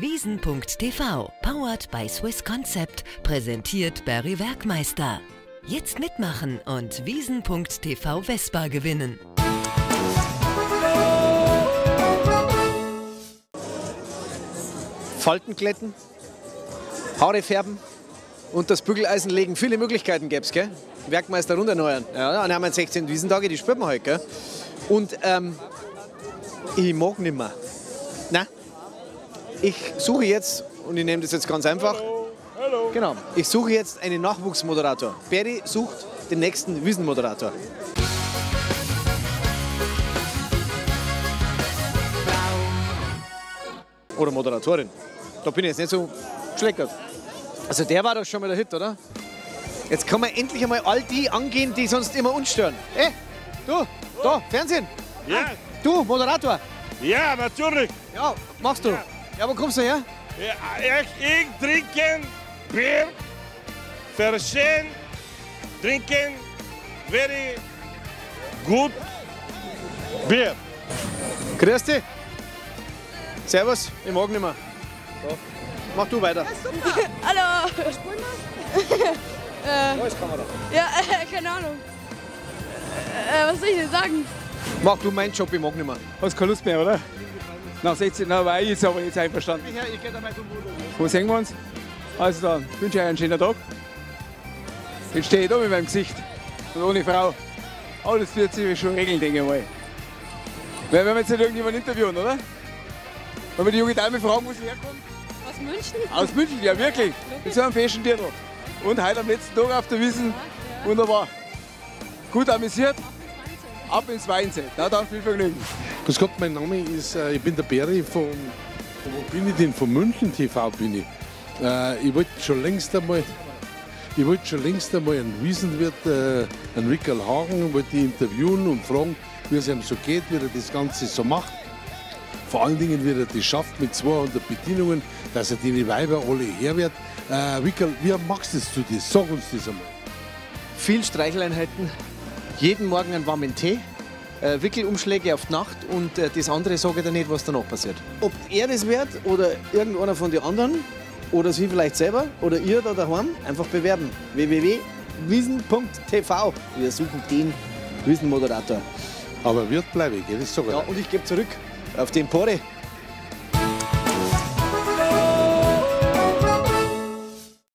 Wiesen.tv, powered by Swiss Concept, präsentiert Barry Werkmeister. Jetzt mitmachen und Wiesen.tv Vespa gewinnen. Falten glätten, Haare färben und das Bügeleisen legen. Viele Möglichkeiten gäbe es, gell? Werkmeister runtererneuern. Ja, dann haben wir 16 Wiesentage, die spürt man halt, gell? Und ähm, ich mag nicht mehr. Nein. Ich suche jetzt, und ich nehme das jetzt ganz einfach. Hallo. Genau. Ich suche jetzt einen Nachwuchsmoderator. Berry sucht den nächsten Wiesenmoderator. Oder Moderatorin. Da bin ich jetzt nicht so schleckert. Also der war doch schon mal der Hit, oder? Jetzt kann man endlich einmal all die angehen, die sonst immer uns stören. Hey, du, da, Fernsehen. Ja. Du, Moderator. Ja, natürlich. Ja, machst du. Ja, wo kommst du her? Ja, ich, ich trinke Bier, verstehen, trinken, very gut Bier. Grüß dich. Servus, ich mag nicht mehr. So. Mach du weiter. Hallo. äh, Alles Kamera. ja, äh, keine Ahnung. Äh, was soll ich denn sagen? Mach du meinen Job, ich mag nicht mehr. Hast keine Lust mehr, oder? Nach 16 Jahren war ich jetzt aber jetzt einverstanden. Ich gehe da mal zum Wo sehen wir uns? Also dann, wünsche ich euch einen schönen Tag. Jetzt stehe ich da mit meinem Gesicht. Und ohne Frau. Aber das wird sich schon regeln, denke ich mal. Weil wir jetzt nicht irgendjemanden interviewen, oder? Wenn wir die junge Dame fragen, wo sie herkommt? Aus München? Aus München, ja wirklich. Mit so einem festen Dirndl. Und heute am letzten Tag auf der Wiesen. Wunderbar. Gut amüsiert. Ab ins Weinset. Na dann viel Vergnügen. Grüß Gott, mein Name ist, äh, ich bin der Berry von, wo bin ich denn? Von München TV bin ich. Äh, ich wollte schon längst einmal, ich wollte schon längst einmal einen Wiesenwirt, äh, einen Rickerl Hagen, wollte ich interviewen und fragen, wie es ihm so geht, wie er das Ganze so macht. Vor allen Dingen, wie er das schafft mit 200 Bedienungen, dass er die Weiber alle herwirrt. Äh, Rickerl, wie machst du das? Sag uns das einmal. Viel Streicheleinheiten, jeden Morgen einen warmen Tee, äh, Wickelumschläge auf die Nacht und äh, das andere sage ich dir nicht, was danach passiert. Ob er das wird oder irgendeiner von den anderen oder sie vielleicht selber oder ihr da daheim, einfach bewerben. www.wiesen.tv. Wir suchen den Wiesenmoderator. Aber wird bleiben, gell? Das sag ich. Ja, und ich gebe zurück auf den Pore.